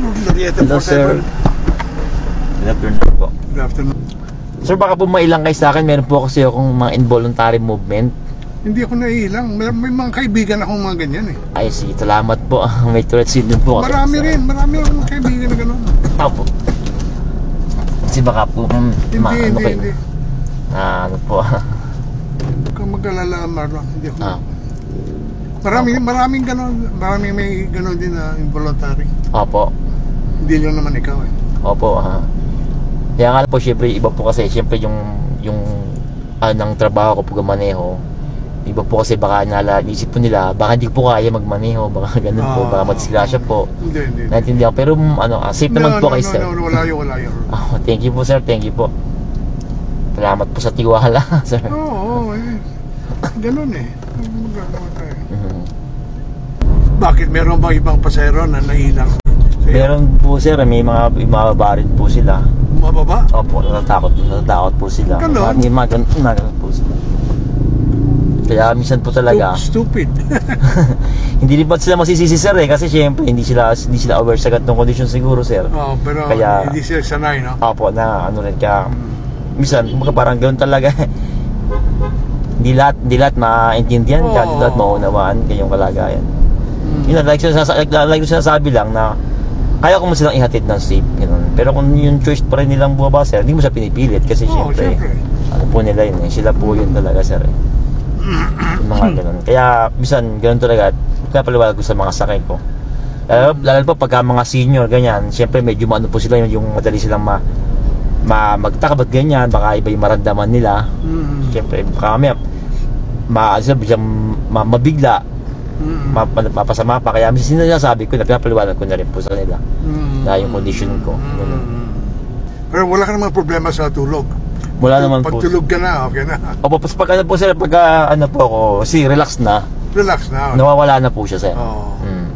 Lorieta Hello, sir. Good afternoon po. Good afternoon. Sir, baka po mailang kayo sa akin. Meron po kasi akong mga involuntary movement. Hindi ako naiilang. May, may mga kaibigan akong mga ganyan eh. Ay, sige, salamat po. May Tourette syndrome po. kasi. Marami rin. Marami akong kaibigan na gano'n. Opo. Kasi baka po, mm, Hindi, ma- ano hindi, kayo? hindi. Ah, ano po. Huwag kang mag-alala, Marlon. Hindi ako. ah, Maraming, maraming gano'n. Maraming may gano'n din na involuntary. opo. Hindi lang naman ikaw eh. Opo, ah. Kaya nga po, syempre, iba po kasi, syempre, yung, yung, ah, ng trabaho ko pag maneho, iba po kasi baka nala, isip po nila, baka hindi po kaya magmaneho, baka ganun po, Ah. baka madisgrasya po. Hindi, hindi. Naintindihan. Pero, mm, ano, ah, safe naman po no, kayo, no, sir. no, wala yun, wala yun. Oh, thank you po, sir. Thank you po. Salamat po sa tiwala, sir. Oo, oo, eh. Ganun eh. Magagawa tayo. Mhm. Bakit? Meron bang ibang pasahero na nailang? Meron po, sir, may mga ibababa rin po sila. Mababa? Opo, natatakot, natatakot po sila. Ganon? May mga gan- mga ganun po sila. Kaya minsan po talaga, Stupid. hindi rin pa sila masisisi, sir, eh. Kasi syempre, hindi sila, hindi sila aware sa ganitong kondisyon siguro, sir. Oo, pero Kaya- hindi sila sanay, no? Opo, na ano rin, kaya Mm. minsan, kumbaga parang ganoon talaga. hindi lahat, hindi lahat maintindihan ka, hindi Oo. lahat maunawaan kayong kalagayan. Mm. Yun, like, sinasa- like, like yung sinasabi lang na kaya ko mo silang ihatid ng safe, ganun. Pero kung yung choice pa rin nilang bumaba, sir, hindi mo siya pinipilit kasi Oo, syempre, syempre. ano po nila yun, eh. sila po yun talaga, sir. Eh. Yung mga ganun. Kaya, minsan, ganun talaga. Kaya paliwanag ko sa mga sakay ko. Lalo, lalo po pagka mga senior, ganyan, syempre medyo maano po sila yung, yung madali silang ma, ma magtaka ba't ganyan, baka iba yung maramdaman nila. Mm. Syempre, baka kami, ma, ano ma, mabigla, Mm. ma- mapasama pa. Kaya minsan sinasabi ko na, pinapaliwanag ko na rin po sa kanila Mm. na yung condition ko. Mm. Pero wala ka namang problema sa tulog. Wala naman po. Pag tulog ka na, okay na. Opo, pas pag ano po sir, pag ah, ano po ako, si relax na, Relax na. nawawala na po siya sir. Oo. Mm.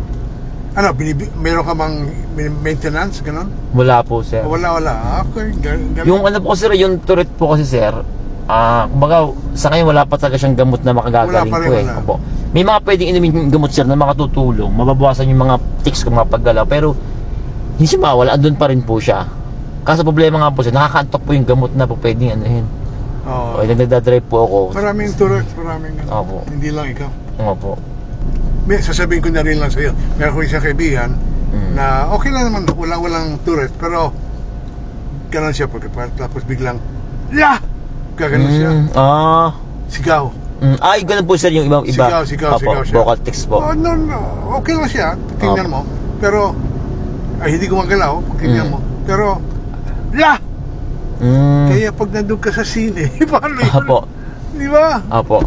Ano, binibi, meron ka min- maintenance, ganun? Wala po sir. Wala, wala. Ah, Okay, gan- ganun. Yung ano po sir, yung turret po kasi sir, ah, kumbaga sa kanya wala pa talaga siyang gamot na makagagaling Wala pa rin, po eh. wala. Opo. May mga pwedeng inumin gamot sir na makatutulong, mababawasan yung mga tics kung mga paggalaw, pero hindi siya mawala, andun pa rin po siya. Kaso problema nga po sir, nakakaantok po yung gamot na po pwedeng ano yun. Oo. O, nagdadrive po ako. Maraming Tourette, maraming ganun. Opo. Hindi lang ikaw. Opo. May, sasabihin ko na rin lang sa'yo. Meron ko isang kaibigan Mm. na okay lang naman, wala walang Tourette, pero ganun siya pag tapos biglang, yeah! Gaganon siya. Mm, ah, Sigaw. Mm, ay, ganun po sir yung ibang iba. Sigaw, sigaw, Opo, sigaw siya. vocal tics po. Oh, no, no. Okay lang siya. Tingnan mo. Pero, ay hindi gumagalaw. Tingnan Mm. mo. Pero, yeah! Mm, Kaya pag nandun ka sa sine, paano yun? Opo. Di ba? Opo.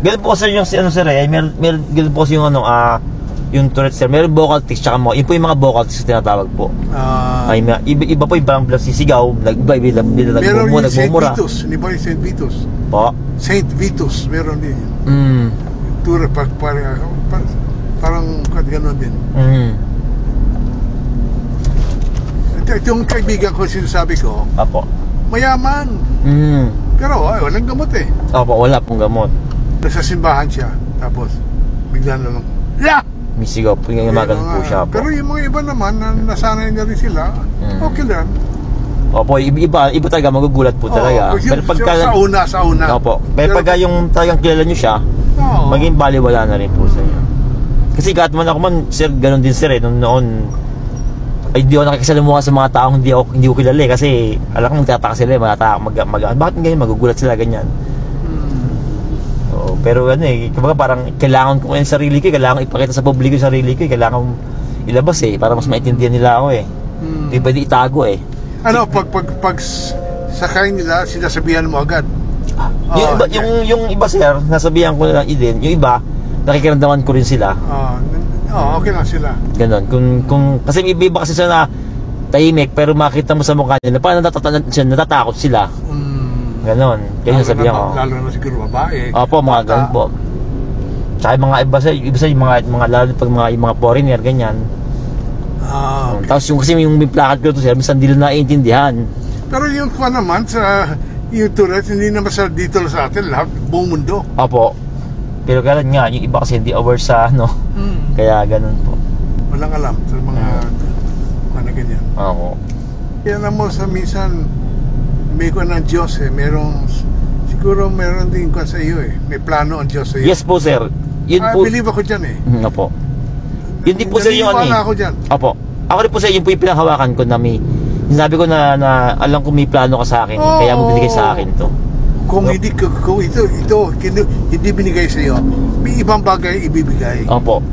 Ganun po sir yung ano sir eh, meron, meron ganun po yung ano ah yung Tourette sir, meron vocal tics tsaka mo, yun po yung mga vocal tics na tinatawag po. Ah, Ay, may- iba, iba po yung parang sisigaw, nag-iba, iba, iba, iba, meron nagmumu, yung St. nagmumura. Vitus. Hindi ba yung St. Vitus? Po. St. Vitus, meron din. Mm, Tour, pa, parang, pa, parang kat gano'n din. mm, Ito, ito yung kaibigan ko sinasabi ko, opo. mayaman. Mm, Pero ay, walang gamot eh. opo, wala pong gamot. Nasa simbahan siya. Tapos, bigla na lang, yeah! May sigaw po, yung ganun po siya po. Pero yung mga iba naman, na nasanay na rin sila, Mm. okay lang. Opo, iba, iba, talaga, magugulat po talaga. Yun, Pero pagka, sa una, sa una. opo, pero pagka yung talagang kilala nyo siya, Oo. maging baliwala na rin po sa inyo. Kasi kahit man ako man, sir, ganun din sir eh, nung noon, ay hindi ako nakikisalamuha sa mga taong hindi ako hindi ko kilala eh, kasi alam ko magtataka sila eh, magtataka, mag, mag, bakit ganyan, magugulat sila ganyan. Mm. Oo, pero ano eh, kumbaga parang kailangan ko yung sarili ko, eh, kailangan ipakita sa publiko yung sarili ko, eh, kailangan ilabas eh, para mas maintindihan nila ako eh. Mm. Hindi pwede itago eh. Ano, pag, pag, pag sakay nila, sinasabihan mo agad. yung, Oo, iba, yung, yung iba sir, nasabihan ko na lang din, yung iba, nakikiramdaman ko rin sila. Oo, oh, okay lang sila. Ganon. Kung, kung, kasi may iba kasi sila na tahimik, pero makita mo sa mukha nila, parang natatakot, natatakot sila. Mm. Ganon. Kaya Lalo sabihan ko. Lalo na siguro babae. Opo, mga ganon po. Tsaka yung mga iba sa, iba sa yung mga, mga lalo pag mga, yung mga foreigner, ganyan. Ah, okay. Tapos yung kasi yung may plakad ko to sir, minsan hindi nila naiintindihan. Pero yung kwa naman sa yung Tourette, hindi naman sa dito sa atin, lahat, buong mundo. Opo. Pero kailan nga, yung iba kasi hindi aware sa ano, Mm. kaya ganon po. Walang alam sa mga... Ano ganyan. Oo. Kaya alam mo sa minsan, may ko ng Diyos eh. Merong, siguro meron din ko sa iyo eh. May plano ang Diyos sa iyo. Yes po, sir. Yun I po. believe ako dyan eh. Hmm, Opo. Yun din po, sir, yung ano eh. ako dyan. Opo. Ako rin po sir, yun po yung pinanghawakan ko na may Sinabi ko na, na alam ko may plano ka sa akin, Oo. kaya mo binigay sa akin to. Kung No. hindi kung ito ito hindi, hindi binigay sa iyo, may ibang bagay ibibigay. Opo.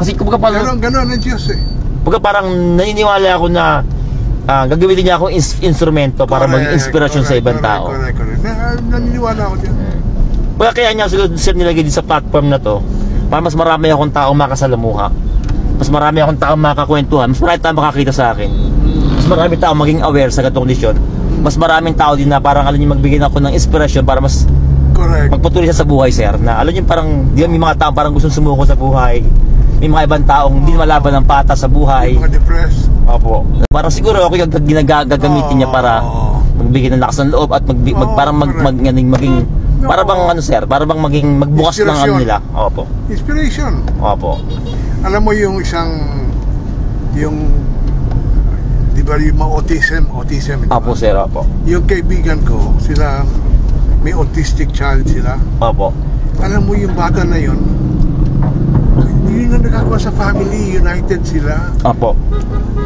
Kasi kumbaga parang, Ganon, ganon ang Diyos eh. kumbaga parang naniniwala ako na ah, gagawin niya akong ins- instrumento para maging inspirasyon sa ibang correct, tao. Correct, correct. Na, naniniwala ako dyan. Kaya kaya niya siguro sir nilagay din sa platform na to para mas marami akong tao makasalamuha. Mas marami akong tao makakwentuhan. Mas marami tao makakita sa akin. Mas marami tao maging aware sa ganitong kondisyon. Mas maraming tao din na parang alam niyo magbigay ako ng inspirasyon para mas Correct. magpatuloy siya sa buhay sir na alam niyo parang di may mga tao parang gustong sumuko sa buhay. May mga ibang taong hindi malaban ng pata sa buhay. Mga depressed. Opo. Parang siguro ako yung ginagagamitin niya para Oo. magbigay ng lakas ng loob at mag, mag Oo, parang mag, mag, maging No. para bang ano sir, para bang maging magbukas ng ano nila. Opo. Inspiration. Opo. Alam mo yung isang yung di ba yung mga autism, autism. di ba? Opo sir, opo. Yung kaibigan ko, sila may autistic child sila. Opo. Alam mo yung bata na yun, yun na nagkakawa sa family, united sila. Opo.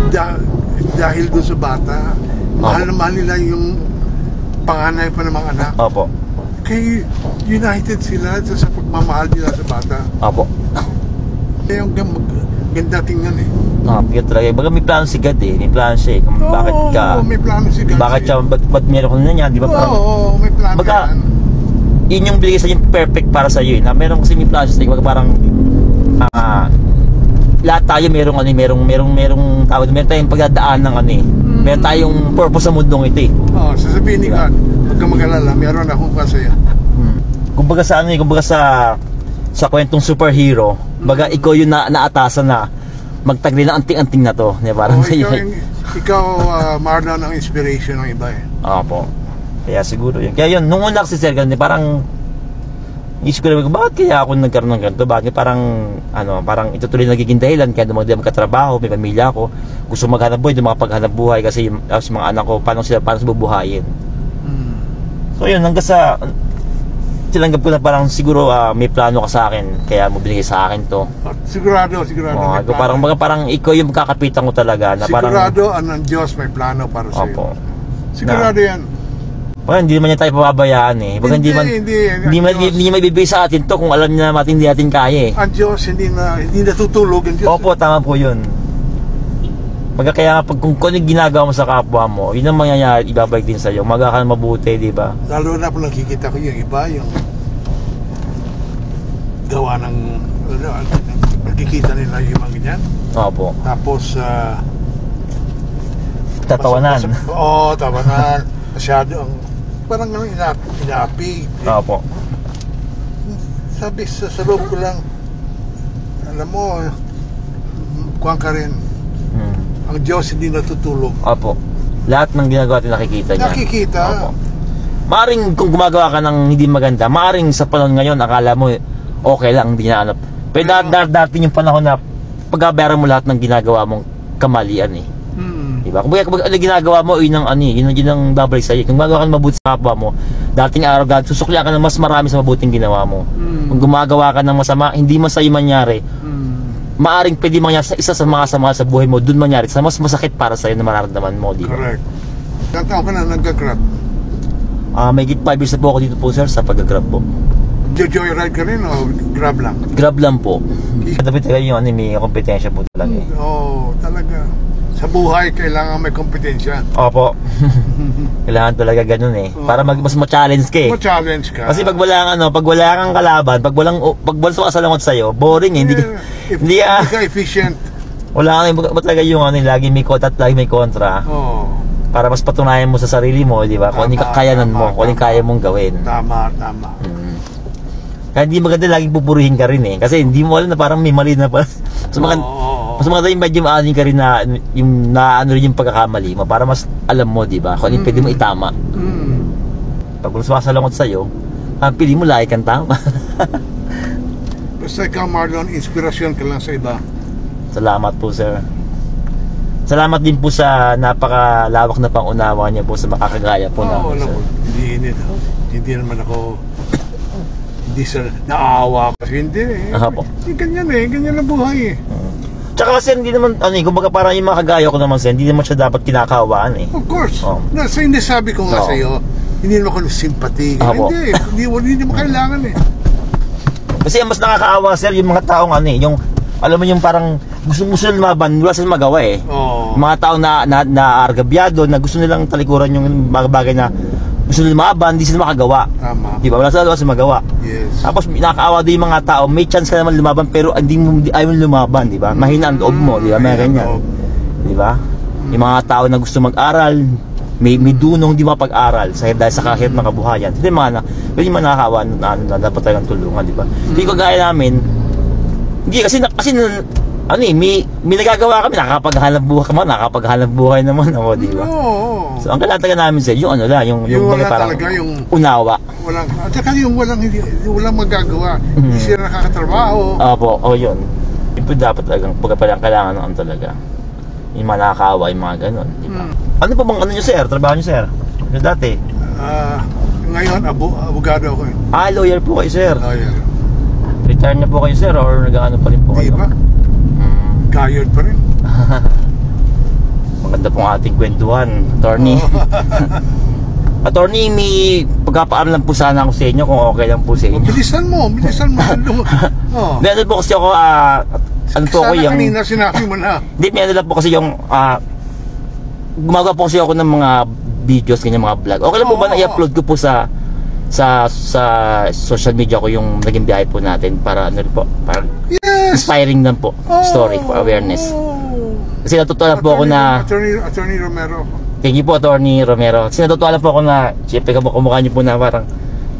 Da- dahil doon sa bata, mahal na mahal nila yung panganay pa ng mga anak. Opo. Kaya united sila sa, sa pagmamahal nila sa bata. Opo. Kaya yung gam- ganda tingnan eh. Ah, yun talaga. Baga may plano si God eh. May plano siya eh. Kung bakit ka, Oo, may plano si God. bakit siya, ba't, ba't meron ko na niya, di ba? Oo, Parang, oo, may plano Baga, yan. yun yung binigay sa yung perfect para sa iyo eh. Na meron kasi may plano siya. Baga parang, ah, lahat tayo merong ano, eh, merong merong merong tawag, meron tayong pagdadaan ng ano eh. Meron tayong purpose sa mundong ito eh. Oo, sasabihin ni God, huwag kang mag-alala, meron akong pasaya. Hmm. Kumbaga sa ano eh, kumbaga sa sa kwentong superhero, baga ikaw yung na, naatasan na magtagli ng anting-anting na to, di ba? Parang Oo, ikaw, yung- ikaw uh, Marlon, ang inspiration ng iba eh. Opo. Kaya siguro yun. Kaya yun, nung una kasi sir, ganun, eh, parang isip ko naman, bakit kaya ako nagkaroon ng ganito? Bakit parang, ano, parang ito tuloy nagiging dahilan kaya dumag magkatrabaho, may pamilya ako, gusto maghanap buhay, di makapaghanap buhay kasi yung mga anak ko, paano sila, paano sila bubuhayin. Hmm. So yun, hanggang sa tinanggap ko na parang siguro ah, may plano ka sa akin, kaya mo binigay sa akin to. Sigurado, sigurado. Oh, ako parang, baga parang ikaw yung kakapitan ko talaga na parang, sigurado, ang ng Diyos may plano para sa iyo. Sigurado yan. Baga, hindi naman niya tayo pababayaan eh. Baga, hindi, Hindi, man, hindi. hindi, man, hindi, niya maibibigay sa atin to kung alam niya natin hindi natin kaya eh. Ang Diyos hindi na hindi natutulog ang Diyos. Opo, tama po yun. Baga kaya nga pag kung, kung ano ginagawa mo sa kapwa mo, yun ang mangyayari, ibabalik din sa'yo. Maga ka mabuti, di ba? Lalo na po nakikita ko yung iba, yung gawa ng ano, nakikita nila yung mga ganyan. Opo. Tapos, ah, Tatawanan. Oo, tawanan. Masyado ang, parang ano, inap, inapi. Opo. Sabi sa, sa loob ko lang, alam mo, kuwang ka rin. Hmm. Ang Diyos hindi natutulog. Opo. Lahat ng ginagawa natin nakikita niya. Nakikita. Opo. Maaring kung gumagawa ka ng hindi maganda, maaring sa panahon ngayon, akala mo okay lang, hindi na ano. Pero Pero- dar- dar- dati yung panahon na pagkabayaran mo lahat ng ginagawa mong kamalian eh. Hmm. Diba? Kung kung ano ginagawa mo, yun ang ano, eh, yun ang, yun ang babalik sa'yo. Kung gumagawa ka ng mabuti sa kapwa mo, dating araw gag susuklian ka ng mas marami sa mabuting ginawa mo. Hmm. Kung gumagawa ka ng masama, hindi man sa'yo mangyari, Hmm. maaring pwede mangyari sa isa sa mga sama sa buhay mo, dun mangyari sa mas masakit para sa'yo na mararamdaman mo, di ba? Correct. Taon ka na nagka-grab? Ah, may git 5 years na po ako dito po sir sa pag-grab po. Joyride ka rin o grab lang? Grab lang po. Dapat talaga yung ano, may kompetensya po talaga eh. Oo, oh, talaga. Sa buhay, kailangan may kompetensya. Opo. Kailangan talaga ganun eh. Para mag, mas ma-challenge ka eh. Ma-challenge ka. Kasi pag wala kang ano, pag wala kang kalaban, pag walang pag wala sa kasalangot sa iyo, boring eh. Hindi ka- Yeah. If, hindi ah. Ka efficient. Wala kang ba talaga yung ano, lagi may kontra lagi may kontra Oo. para mas patunayan mo sa sarili mo, di ba? Kung ano yung Tama, kakayanan mo, kung ano yung tama. kaya mong gawin. Tama, tama. Mm. Kaya hindi maganda laging pupurihin ka rin eh. Kasi hindi mo alam na parang may mali na pa. Mas maganda, Oo, oo, mas maganda yung medyo maanin ka rin na yung naano rin yung pagkakamali mo para mas alam mo, di ba? Kung ano yung pwede mo Mm. itama. Mm. Pag gusto sumasalungot sa'yo, ang pili mo lagi kang tama. Basta ikaw, Marlon, inspirasyon ka lang sa iba. Salamat po, sir. salamat din po sa napakalawak na pangunawa niya po sa makakagaya po Oo, namin. alam sir. mo, hindi, hindi, hindi naman ako hindi sa naawa. Kasi hindi eh. Aha po. Hindi ganyan eh. Ganyan ang buhay eh. Tsaka kasi hindi naman, ano eh, kumbaga parang yung mga kagaya ko naman sir, hindi naman siya dapat kinakawaan eh. Of course. Oo. Na, so hindi sabi ko nga Oo. sa iyo, hindi naman ako sympathy. Aha po. Hindi, hindi, hindi, hindi mo kailangan eh. Kasi ang mas nakakaawa sir, yung mga taong ano eh, yung, alam mo yung parang gusto gusto nila lumaban, wala silang magawa eh. Oo. Mga tao na, na, na argabyado, na gusto nilang talikuran yung mga bagay na gusto nila lumaban, hindi sila makagawa. Tama. Di ba? Wala sila silang magawa. Yes. Tapos nakakaawa din yung mga tao, may chance ka naman lumaban pero hindi mo hindi ayaw lumaban, di ba? Mahina ang loob mo, di ba? May Mahina ang ganyan. Di ba? Yung mga tao na gusto mag-aral, may may dunong di mapag-aral sa dahil sa kahit ng kabuhayan. Hindi mga na, yung mga nakakawa na, na, na dapat talagang tulungan, di ba? Hindi ko gaya namin, hindi kasi na, kasi na- ano eh, may, may nagagawa kami, nakakapaghanap buhay kami, nakakapaghanap buhay naman ako, di ba? Oo. oo. So, ang kailangan talaga namin sa yung ano lang, yung, Yung baga wala talaga, yung- unawa. Walang, at saka yung walang, hindi, walang magagawa. Hindi Mhm. sila nakakatrabaho. Opo, oh yun. Po dapat talagang pagka parang kailangan noon talaga. Yung mga nakakaawa, yung mga ganun, di ba? Hmm. Ano pa bang ano nyo sir? Trabaho nyo sir? Yung dati? Ah, ngayon, abo, abogado ako eh. Ah, lawyer po kayo sir. Lawyer. Retire na po kayo sir or nag-ano pa rin po Di kayo? ba? Kayod pa rin. Maganda pong ating kwentuhan, attorney. attorney, may pagkapaalam lang po sana ako sa inyo kung okay lang po sa Oh, inyo. bilisan mo, bilisan mo. oh. Ano po kasi ako, ah, ano po ako Sana yung... kanina sinabi mo na. Hindi, may ano lang po kasi yung, ah, gumagawa po kasi ako ng mga videos, ganyan mga vlog. Okay lang po ba na i-upload ko po sa sa sa social media ko yung naging biyahe po natin para ano po, para Yes! inspiring lang po, Oh. story for awareness. Kasi natutuwa lang po ako na, Attorney, attorney Romero. thank you po Attorney Romero. Kasi natutuwa lang po ako na, siyempre kamukha niyo po na parang,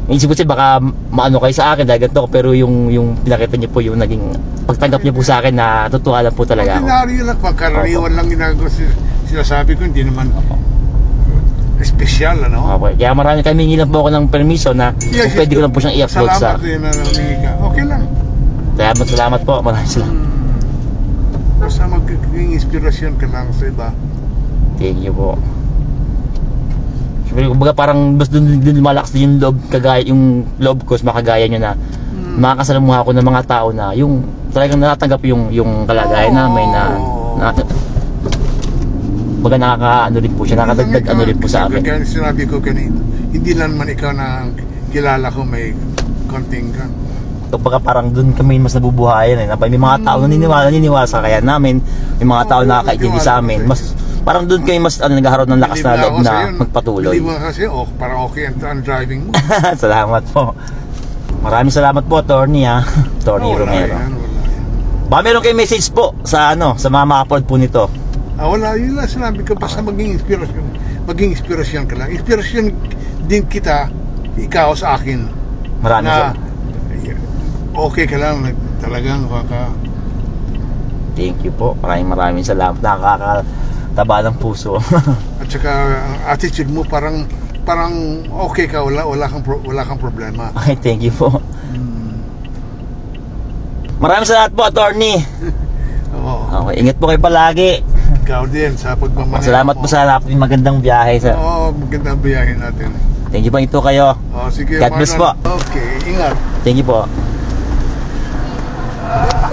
Inisip ko siya baka maano kayo sa akin dahil ganito ako pero yung yung pinakita niyo po yung naging pagtanggap niyo po sa akin na totoo lang po talaga ako. Ordinaryo lang, pagkaraniwan lang ginagawa si- sinasabi ko, hindi naman espesyal, ano? Okay. Kaya marami kami lang po ako ng permiso na Yes, kung pwede ko lang po siyang i-upload sa... Salamat din na namingi ka. Okay lang. Salamat, salamat po. Maraming salamat. Hmm. Basta magiging inspirasyon ka lang sa iba. Thank you po. Siyempre, kumbaga parang mas dun, dun lumalakas din yung loob, kagaya, yung loob ko, makagaya nyo na Hmm. makakasalamuha ako ng mga tao na yung talagang natatanggap yung yung kalagayan namin na, na baga nakaka ano rin po siya nakadagdag ano rin po sa amin Kaya sinabi ko kanina, hindi lang man ikaw na kilala ko may konting ka. kumbaga parang doon kami mas nabubuhayan eh. May mga tao naniniwala, naniniwala sa kaya namin. May mga tao na nakakaintindi sa amin. Mas parang doon kayo mas ano, nagharoon ng lakas na loob na magpatuloy. Believe mo kasi, oh, parang okay ang, ang driving mo. salamat po. Maraming salamat po, Attorney ha. Attorney Oh, wala Romero. yan. Ba meron kayo message po sa ano, sa mga ma-upload po nito. Ah, wala, yun lang sinabi ko, basta maging inspirasyon. Maging inspirasyon ka lang. Inspirasyon din kita, ikaw sa akin. Maraming na salamat. okay ka lang, talagang kaka... Thank you po. Maraming maraming salamat. Nakakataba ng puso. At saka ang attitude mo parang parang okay ka, wala wala kang pro- wala kang problema. okay, thank you po. Hmm. Maraming salamat po, Attorney. Oo. Okay, ingat po kayo palagi. Ikaw din sa pagmamaneho. Salamat po sa napin magandang biyahe sa Oo, magandang biyahe natin. Thank you po ito kayo. Oh, sige, God bless Marlon. Okay, ingat. Thank you po. Ah,